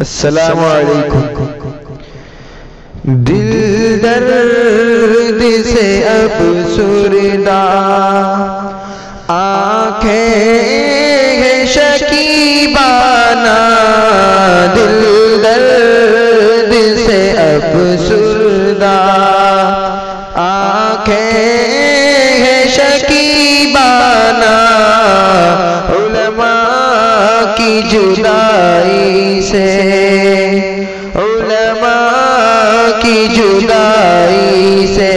अस्सलामुअलैकुम दिल दर्द से अब सुरदा। आँखें शकीबाना। दिल दर्द से अब सुरदा। आँखें शकीबाना। जुदाई से।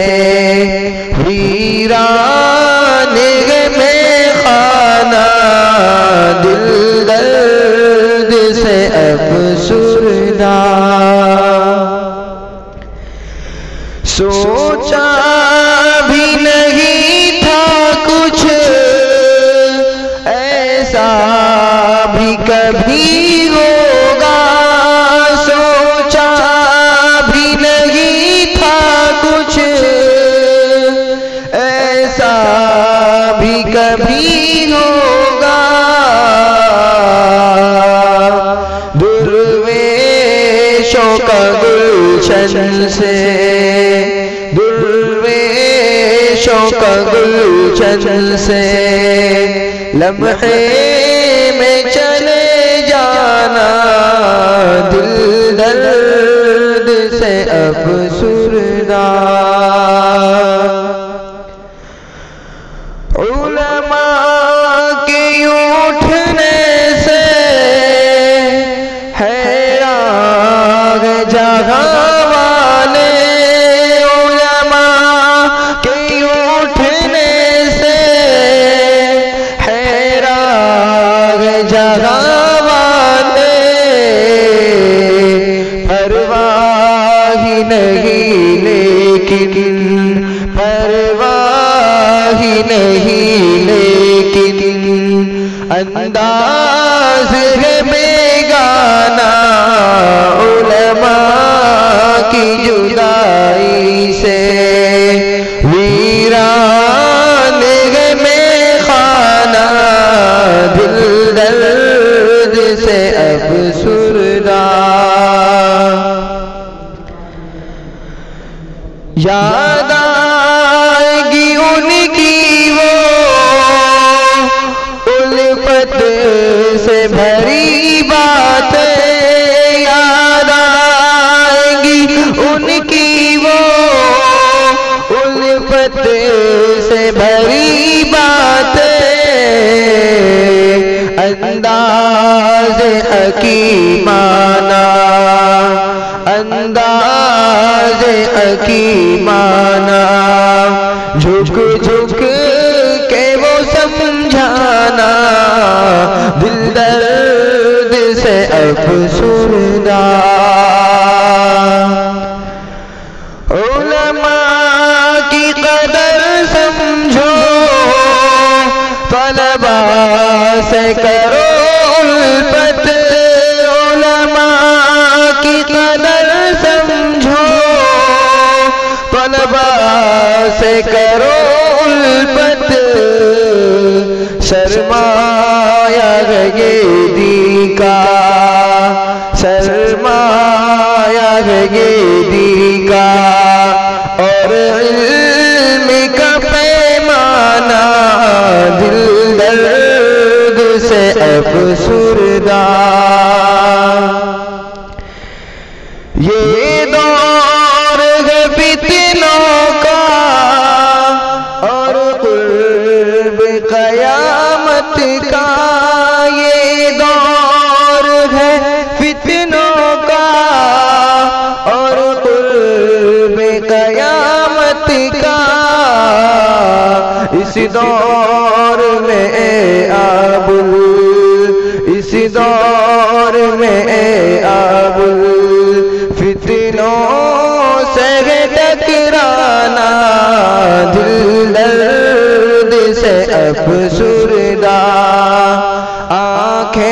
वीरान में खाना दिल दर्द से अब सुरदा सोचा से दुर्वेशों का गुलशन से लम्हे में चले जाना दिल दर्द से अब सुरदा अंदाज है बेगाना उलमा की जुदाई से। वीरान है में खाना दिल दर्द से अब सुरदा। याद उनकी वो उल्फत से भरी बात, अंदाज हकीमाना अंदाज हकीमाना, झुक झुक के वो समझाना, दिल दर्द से अब सुरदा करो उल्फत उलमा की कदर समझो। से करो उल्फत शर्माया दी का शर्माया से सुरदा। ये दौर है फितनों का, और कुर्ब कयामत का। ये दौर है फितनों का, और कुर्ब कयामत का। इस दौर में इस दौर में आबुल फितनों से टकराना, दिल दर्द से अब सुरदा आँखें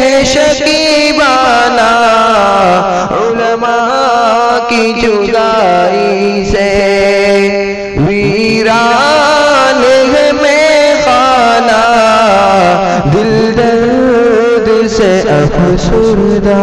हैं शकीबाना, उलमा की जुदाई से अफसुरदा